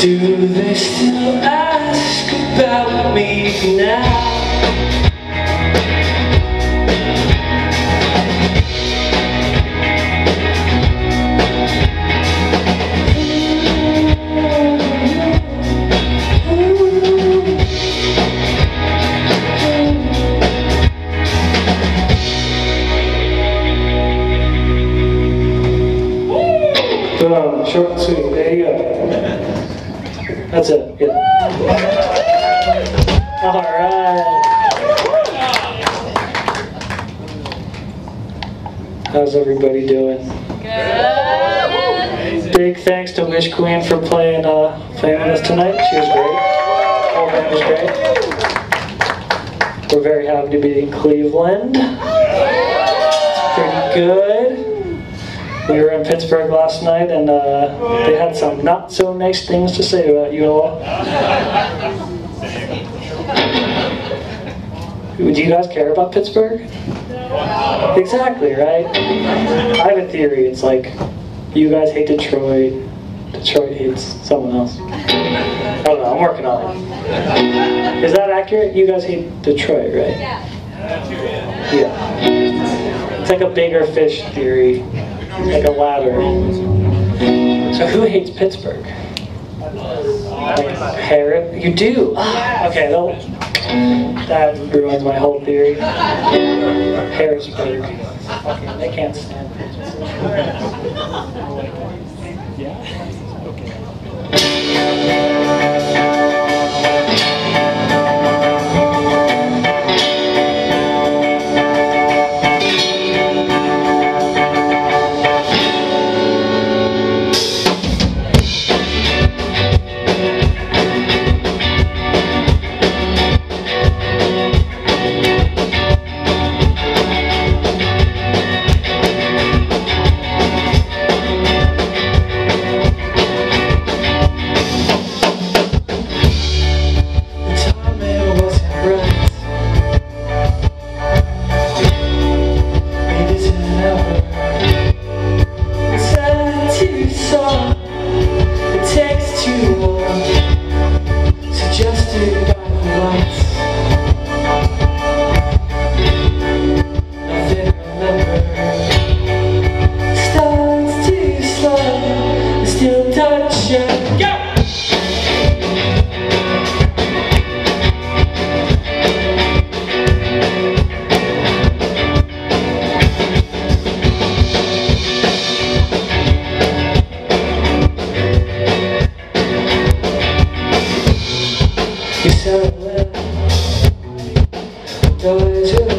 Do they still ask about me now? Boom, short and. There you go. That's it. Good. All right. How's everybody doing? Good. Big thanks to Wish Queen for playing uh, playing with us tonight. She was great. Whole band was great. We're very happy to be in Cleveland. It's pretty good. We were in Pittsburgh last night, and uh, they had some not so nice things to say about you all. Do you guys care about Pittsburgh? Exactly, right? I have a theory. It's like you guys hate Detroit, Detroit hates someone else. I don't know. I'm working on it. Is that accurate? You guys hate Detroit, right? Yeah. Yeah. It's like a bigger fish theory, like a ladder. So who hates Pittsburgh? Harris? You do? Ah, okay, that ruins my whole theory. Harrisburg. They can't stand Pittsburgh. You're so well, the way